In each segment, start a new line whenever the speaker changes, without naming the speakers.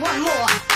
one more.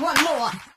One more.